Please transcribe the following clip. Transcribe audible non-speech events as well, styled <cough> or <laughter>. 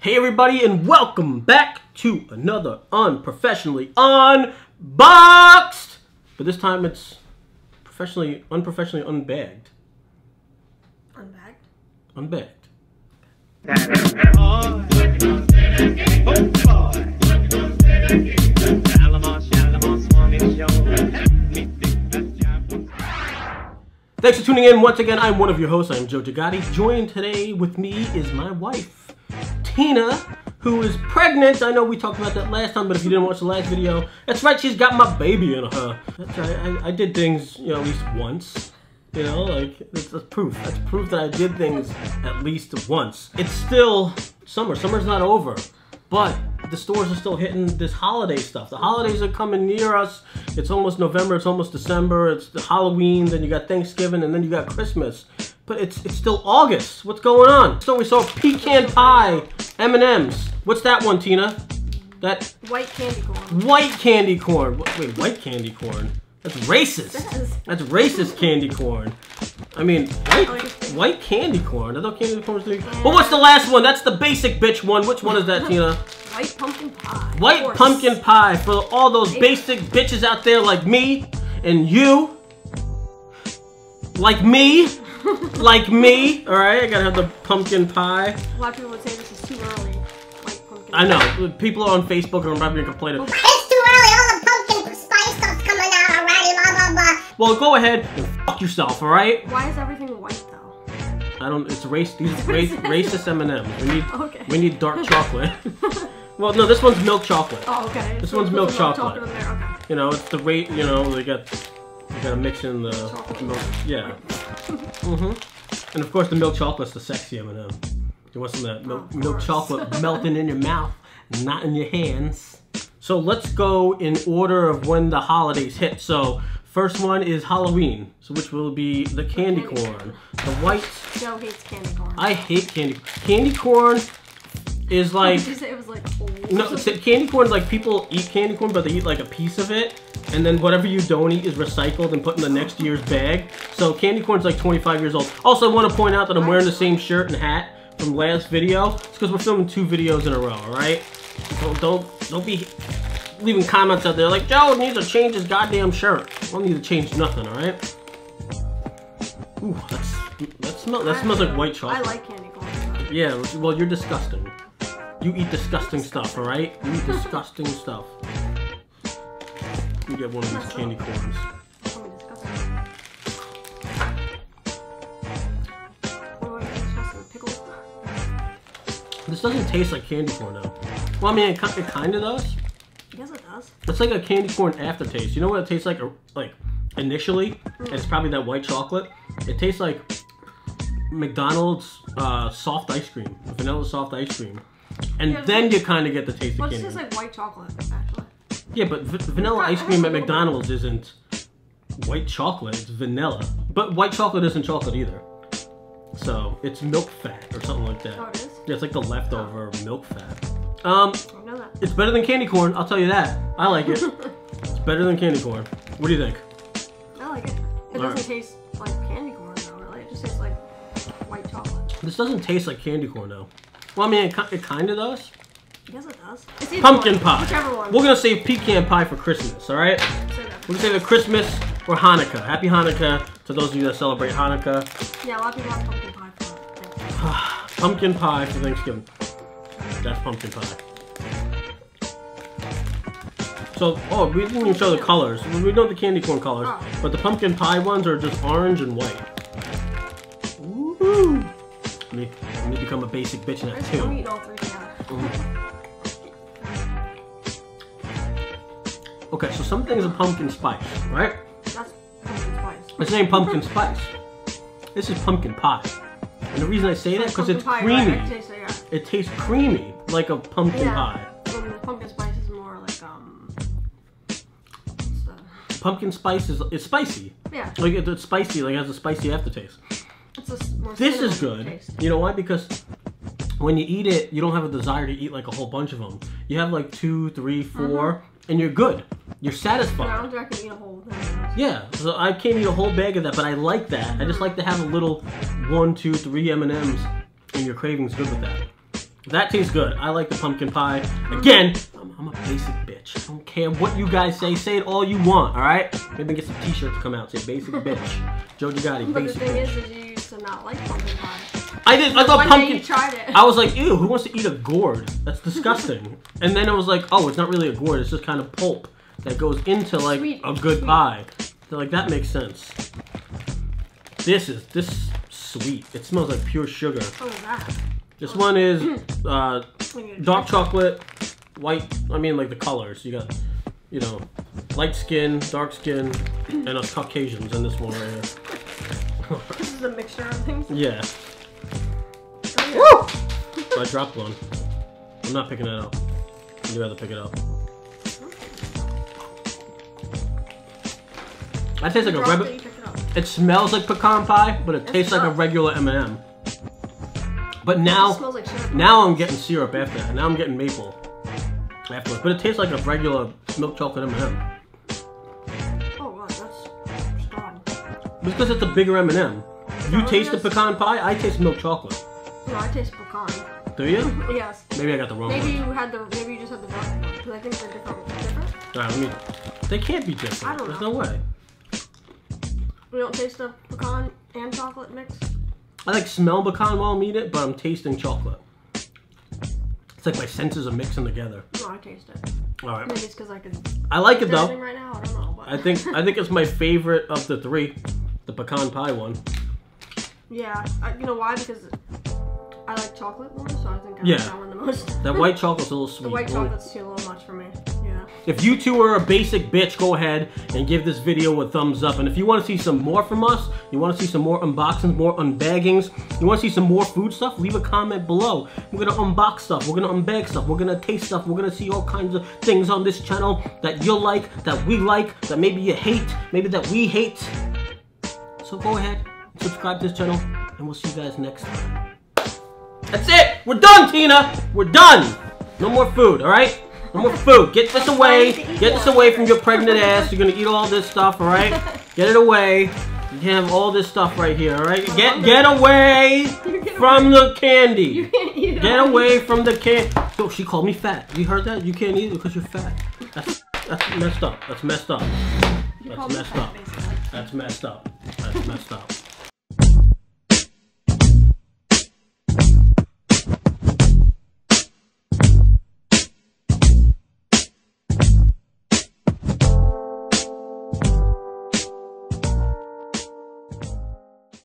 Hey everybody and welcome back to another unprofessionally unboxed. But this time it's professionally unprofessionally unbagged. Unbagged? Unbagged. Thanks for tuning in once again. I'm one of your hosts. I'm Joe Gigotti. Joined today with me is my wife, Tina, who is pregnant. I know we talked about that last time, but if you didn't watch the last video, that's right, she's got my baby in her. That's right, I, I did things, you know, at least once. You know, like, that's, that's proof. That's proof that I did things at least once. It's still summer. Summer's not over. But the stores are still hitting this holiday stuff. The holidays are coming near us. It's almost November, it's almost December, it's the Halloween, then you got Thanksgiving, and then you got Christmas. But it's it's still August. What's going on? So we saw pecan pie, M&M's. What's that one, Tina? That White candy corn. white candy corn. Wait, white candy corn? That's racist. That's racist candy corn. I mean, white, oh, white candy corn. I thought candy corn was the. Well, what's the last one? That's the basic bitch one. Which one is that, Tina? White pumpkin pie. White pumpkin pie for all those basic bitches out there like me and you. Like me. <laughs> like me. Alright, I gotta have the pumpkin pie. A lot of people would say this is too early. White pumpkin. I know. People are on Facebook are probably gonna complain. It's too early. All the pumpkin spice stuff's coming out already. Blah blah blah. Well, go ahead and fuck yourself, alright? Why is everything white though? I don't. It's race. These race, racist M and M's. We need. Okay. We need dark <laughs> chocolate. <laughs> well, no, this one's milk chocolate. Oh, okay. This So one's milk the chocolate. there. Okay. You know, it's the rate. You know, they got. You gotta mix in the Chocolate. milk. Yeah. Mhm. And of course, the milk chocolate's the sexy M and m You want some of that milk, milk chocolate melting in your mouth, not in your hands. So let's go in order of when the holidays hit. So first one is Halloween, so which will be the candy candy corn, the white. Joe hates candy corn. I hate candy. Candy corn is like Did you say it was like old? no candy corn. Like people eat candy corn, but they eat like a piece of it, and then whatever you don't eat is recycled and put in the next year's bag. So candy corn's like 25 years old. Also, I want to point out that I'm wearing the same shirt and hat from last video. It's because we're filming two videos in a row. All right. Don't don't don't be leaving comments out there like Joe needs to change his goddamn shirt. I don't need to change nothing. All right. Ooh, that's that smell. That smells like white chocolate. I like candy corn. Yeah, well, you're disgusting. You eat disgusting stuff, alright? You eat disgusting stuff. You get one of these candy corns. So we discussed it. What about discussing pickles? This doesn't taste like candy corn, though. Well, I mean, it, it kind of does. Yes, it does. It's like a candy corn aftertaste. You know what it tastes like? uh, Like, initially? It's probably that white chocolate. It tastes like McDonald's uh, soft ice cream. Vanilla soft ice cream. And Yeah, then you kind of get the taste of Well, it candy just corn. tastes like white chocolate, actually. Yeah, but v- vanilla ice cream at. McDonald's isn't white chocolate, it's vanilla. But white chocolate isn't chocolate either. So it's milk fat or something like that. Oh, it is? Yeah, it's like the leftover milk fat. Um, I know that. it's better than candy corn, I'll tell you that. I like it. <laughs> it's better than candy corn. What do you think? I like it. It doesn't Alright. taste like candy corn, though, really. It just tastes like white chocolate. This doesn't taste like candy corn though. Well, I mean, it, it kind of does. Yes, it does. It's Pumpkin one, pie. Whichever one. We're gonna save pecan pie for Christmas, alright? We're gonna save the Christmas or Hanukkah. Happy Hanukkah to those of you that celebrate Hanukkah. Yeah, a lot of people have pumpkin pie for Thanksgiving. <sighs> pumpkin pie for Thanksgiving. That's pumpkin pie. So, oh, we didn't even show the colors. We we know the candy corn colors, Oh. but the pumpkin pie ones are just orange and white. Woo! Let me, let me become a basic bitch in I that just I'm too. Okay, so some things are pumpkin spice, right? That's pumpkin spice. It's named pumpkin spice. This is pumpkin pie. And the reason I say that because it's pie, creamy. Right? It, yeah. It tastes creamy, like a pumpkin Yeah. pie. The pumpkin spice is more like, um... The... Pumpkin spice is it's spicy. Yeah, Like it- it's spicy, like it has a spicy aftertaste. it's a s- more This is good. Taste. You know why? Because when you eat it, you don't have a desire to eat like a whole bunch of them. You have like two, three, four, and you're good. You're Mm-hmm. I satisfied. don't think I can eat a whole thing. Yeah, so I can't eat a whole bag of that, but I like that. I just like to have a little one, two, three M and your cravings good with that. That tastes good. I like the pumpkin pie. Again, I'm, I'm a basic bitch. I don't care what you guys say. Say it all you want, all right? Maybe get some t-shirts to come out. Say basic bitch. Joe Gigotti, But the thing bitch. is, is you used to not like pumpkin pie. I did. I thought pumpkin. you tried it. I was like, ew, who wants to eat a gourd? That's disgusting. <laughs> and then it was like, oh, it's not really a gourd. It's just kind of pulp that goes into like Sweet, a good sweet. pie. So like that makes sense. This is this sweet. It smells like pure sugar. What was that? This one is <clears throat> uh, dark chocolate, white. I mean, like the colors. You got, you know, light skin, dark skin, and us Caucasians in this one right here. <laughs> This is a mixture of things. Yeah. Oh, I dropped one. I'm not picking it up. You rather pick it up. That tastes like a Dropped reg- it, it. It smells like pecan pie, but it tastes like a regular M&M. But now, like now I'm getting syrup after that. Now I'm getting maple afterwards. But it tastes like a regular milk chocolate M&M. Oh that's strong. Because it's a bigger M&M. You No, taste the pecan pie, I taste milk chocolate. No, I taste pecan. Do you? Yes. Maybe I got the wrong Maybe one. you had the. Maybe you just had the wrong one because I think they're different. Different. Alright, let me... They can't be different. I don't know. There's no way. We don't taste the pecan and chocolate mix. I like smell pecan while I'm eating it, but I'm tasting chocolate. It's like my senses are mixing together. No, I taste it. All right, Maybe it's because I can. I like it though. right now, I don't know. But I think I think it's my favorite of the three, the pecan pie one. <laughs> Yeah, I, you know why? Because I like chocolate more, so I think I Yeah. like that one the most. <laughs> That white <laughs> chocolate's a little sweet. the white chocolate's too little much for me. Yeah. If you two are a basic bitch, go ahead and give this video a thumbs up. And if you want to see some more from us, you want to see some more unboxings, more unbaggings, you want to see some more food stuff, leave a comment below. We're going to unbox stuff, we're going to unbag stuff, we're going to taste stuff, we're going to see all kinds of things on this channel that you'll like, that we like, that maybe you hate, maybe that we hate. So go ahead, subscribe to this channel, and we'll see you guys next time. That's it! We're done, Tina! We're done! No more food, alright? No more food. Get this away. Get this away from your pregnant ass. You're gonna eat all this stuff, alright? Get it away. You can have all this stuff right here, alright? Get get away from the candy. You can't eat it Get away from the candy. Yo, she called me fat. You heard that? You can't eat it because you're fat. That's that's messed up. That's messed up. That's messed up. That's messed up. That's messed up.